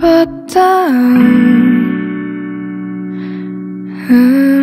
shut down. Um,